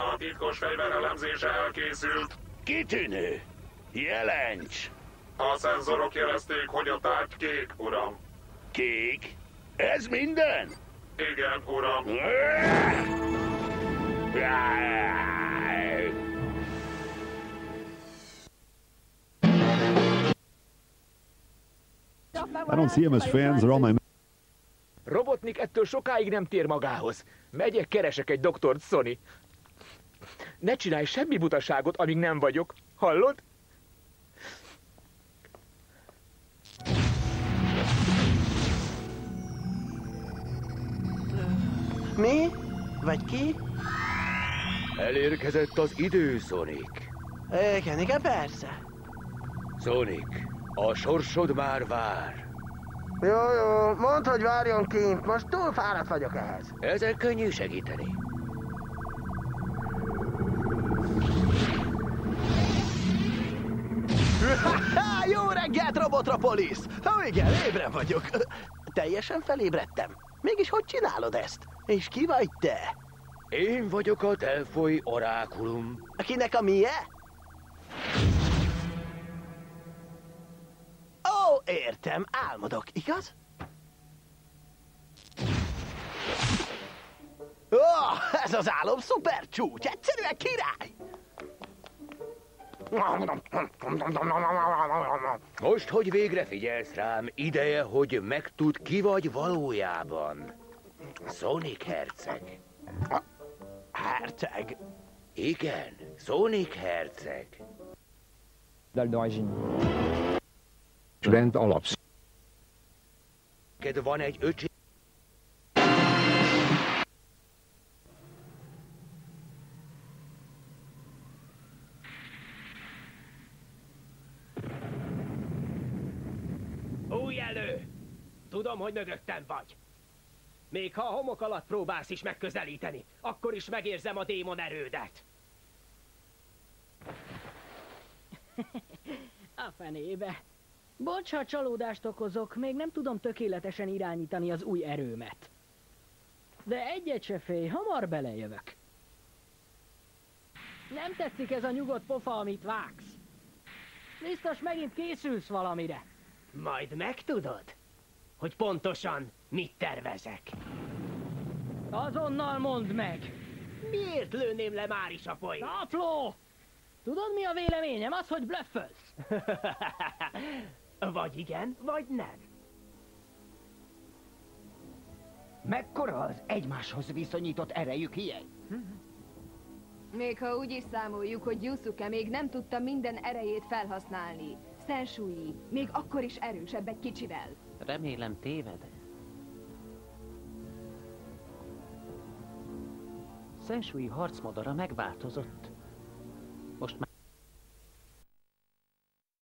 A titkos fegyver elemzése elkészült. Kitűnő! Jelents! A szenzorok jelezték, hogy a tárgy kék, uram. Kék? Ez minden? Igen, uram. I don't see him as fans. They're all my Robotnik ettől sokáig nem tér magához. Megyek, keresek egy doktort, Sony. Ne csinálj semmi butaságot, amíg nem vagyok. Hallod? Mi? Vagy ki? Elérkezett az idő, Sonic. Igen, igen, persze. Sonic, a sorsod már vár. Jó, jó, mondd, hogy várjon kint. Most túl fáradt vagyok ehhez. Ezzel könnyű segíteni. Reggelt, Robotropolis! Há, igen, ébren vagyok. Teljesen felébredtem. Mégis hogy csinálod ezt? És ki vagy te? Én vagyok a Delfoy orákulum. Kinek a mie? Ó, értem, álmodok, igaz? Ó, ez az álom szuper csúcs, egyszerűen király! Most, hogy végre figyelsz rám, ideje, hogy megtud, ki vagy valójában. Sonic herceg. Herceg? Igen, Sonic herceg. Rend alapsz. Neked van egy öcsé... Új elő! Tudom, hogy mögöttem vagy. Még ha a homok alatt próbálsz is megközelíteni, akkor is megérzem a démon erődet. A fenébe. Bocs, ha csalódást okozok, még nem tudom tökéletesen irányítani az új erőmet. De egyet se félj, hamar belejövök. Nem tetszik ez a nyugodt pofa, amit vágsz. Biztos megint készülsz valamire. Majd megtudod, hogy pontosan mit tervezek. Azonnal mondd meg! Miért lőném le már is a folyt? Tapló! Tudod, mi a véleményem? Az, hogy blöffölsz. vagy igen, vagy nem. Mekkora az egymáshoz viszonyított erejük ilyen? Még ha úgy is számoljuk, hogy Yusuke még nem tudta minden erejét felhasználni. Sensui még akkor is erősebb egy kicsivel. Remélem téved. Sensui harcmodora megváltozott. Most már